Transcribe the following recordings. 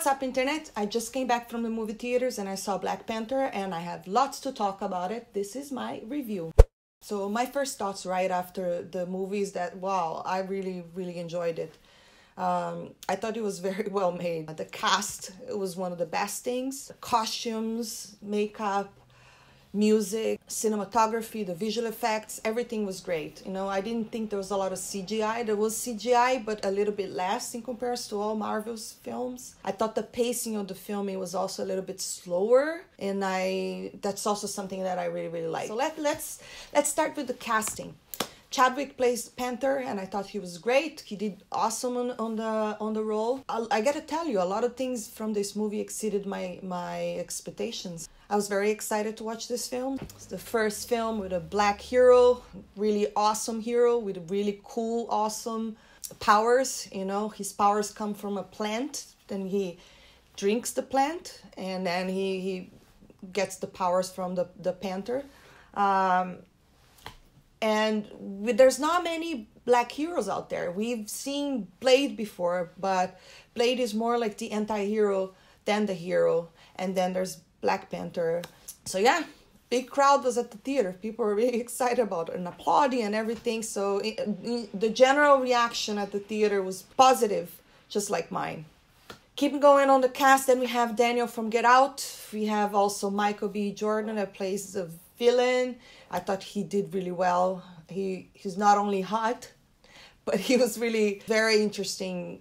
What's up, internet? I just came back from the movie theaters and I saw Black Panther, and I have lots to talk about it. This is my review. So, my first thoughts right after the movie is that wow, I really, really enjoyed it. Um, I thought it was very well made. The cast it was one of the best things. The costumes, makeup, music, cinematography, the visual effects, everything was great. You know, I didn't think there was a lot of CGI. There was CGI, but a little bit less in comparison to all Marvel's films. I thought the pacing of the filming was also a little bit slower, and I that's also something that I really really like. So let let's let's start with the casting. Chadwick plays Panther, and I thought he was great. He did awesome on, on the on the role. I, I gotta tell you, a lot of things from this movie exceeded my my expectations. I was very excited to watch this film. It's the first film with a black hero, really awesome hero with really cool, awesome powers. You know, his powers come from a plant. Then he drinks the plant, and then he he gets the powers from the the panther. Um, and we, there's not many black heroes out there. We've seen Blade before, but Blade is more like the anti-hero than the hero. And then there's Black Panther. So yeah, big crowd was at the theater. People were really excited about it and applauding and everything. So the general reaction at the theater was positive, just like mine. Keep going on the cast, then we have Daniel from Get Out. We have also Michael B. Jordan that plays the villain. I thought he did really well. He he's not only hot, but he was really very interesting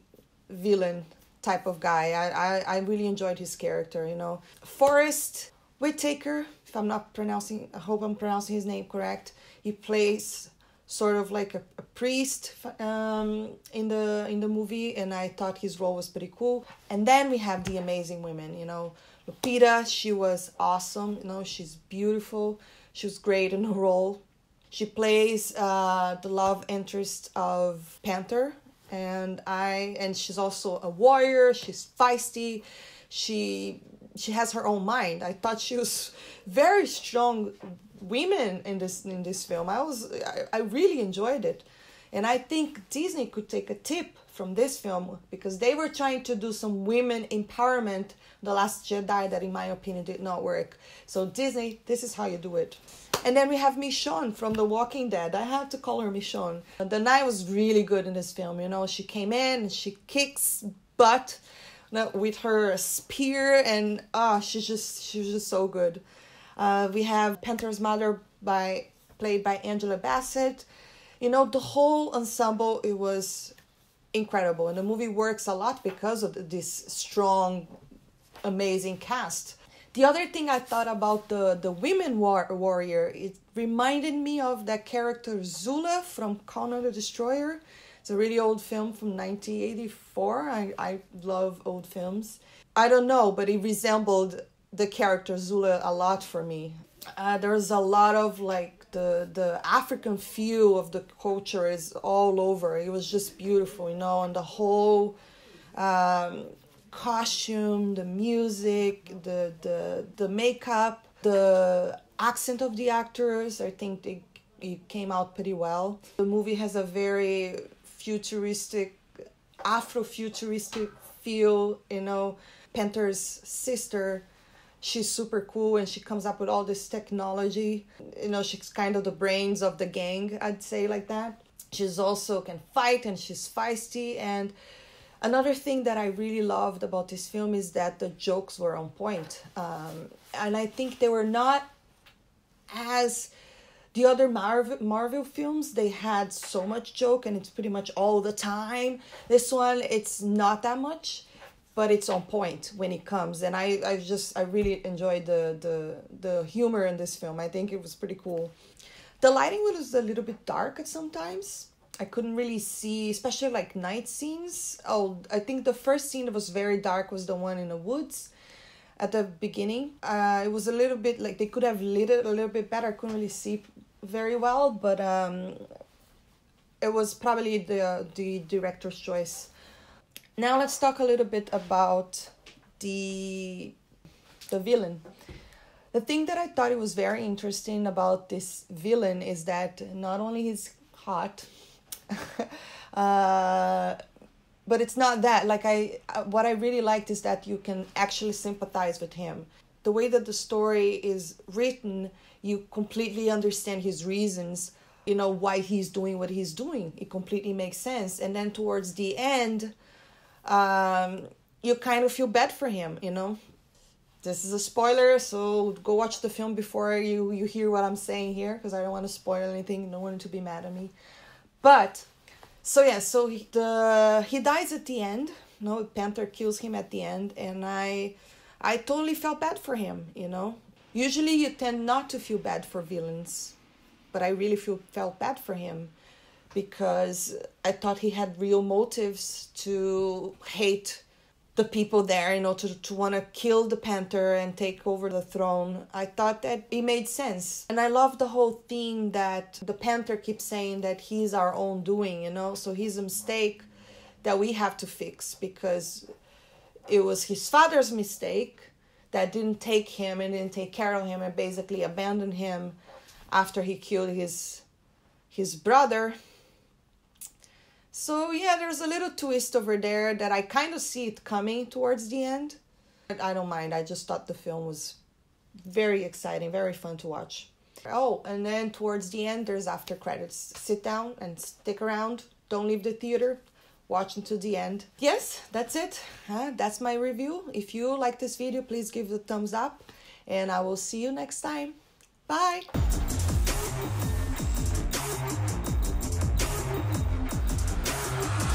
villain type of guy. I, I, I really enjoyed his character, you know. Forest Whitaker, if I'm not pronouncing, I hope I'm pronouncing his name correct. He plays sort of like a, a priest um, in the in the movie, and I thought his role was pretty cool. And then we have the amazing women, you know. Lupita, she was awesome. You know, she's beautiful. She was great in her role. She plays uh, the love interest of Panther, and I and she's also a warrior. She's feisty. She she has her own mind. I thought she was very strong women in this in this film. I was I, I really enjoyed it. And I think Disney could take a tip from this film because they were trying to do some women empowerment the last jedi that in my opinion did not work so disney this is how you do it and then we have Michonne from The Walking Dead. I have to call her Michonne. Danai was really good in this film. You know, she came in and she kicks butt with her spear, and ah, she's just she's just so good. Uh, we have Panther's mother by played by Angela Bassett. You know, the whole ensemble it was incredible, and the movie works a lot because of this strong, amazing cast the other thing I thought about the the women war, warrior, it reminded me of that character Zula from Conan the Destroyer. It's a really old film from 1984. I, I love old films. I don't know, but it resembled the character Zula a lot for me. Uh, there's a lot of like the the African feel of the culture is all over. It was just beautiful, you know, and the whole um, costume, the music, the the the makeup, the accent of the actors. I think they it came out pretty well. The movie has a very futuristic, Afro-futuristic feel. You know, Panther's sister. She's super cool and she comes up with all this technology. You know, she's kind of the brains of the gang, I'd say like that. She's also can fight and she's feisty and Another thing that I really loved about this film is that the jokes were on point. Um, and I think they were not as the other Marvel Marvel films they had so much joke and it's pretty much all the time. This one it's not that much, but it's on point when it comes. And I, I just I really enjoyed the the the humor in this film. I think it was pretty cool. The lighting was a little bit dark at sometimes I couldn't really see, especially like night scenes. Oh, I think the first scene that was very dark was the one in the woods at the beginning. Uh, it was a little bit like they could have lit it a little bit better. I couldn't really see very well, but um, it was probably the the director's choice. Now let's talk a little bit about the the villain. The thing that I thought it was very interesting about this villain is that not only he's hot, uh, but it's not that. Like i uh, what i really liked is that you can actually sympathize with him. The way that the story is written you completely understand his reasons you know why he's doing what he's doing. It completely makes sense. And then towards the end um you kind of feel bad for him you know? This is a spoiler so go watch the film before you you hear what i'm saying here because i don't want to spoil anything no one to be mad at me. But so yeah so he, the he dies at the end no panther kills him at the end and i i totally felt bad for him you know? Usually you tend not to feel bad for villains but i really feel felt bad for him because i thought he had real motives to hate the people there, you know, to, to want to kill the panther and take over the throne. I thought that it made sense. And I love the whole thing that the panther keeps saying that he's our own doing, you know, so he's a mistake that we have to fix because it was his father's mistake that didn't take him and didn't take care of him and basically abandoned him after he killed his his brother so yeah, there's a little twist over there that I kind of see it coming towards the end. But I don't mind. I just thought the film was very exciting, very fun to watch. Oh, and then towards the end, there's after credits. Sit down and stick around. Don't leave the theater. Watch until the end. Yes, that's it. Uh, that's my review. If you like this video, please give it a thumbs up. And I will see you next time. Bye.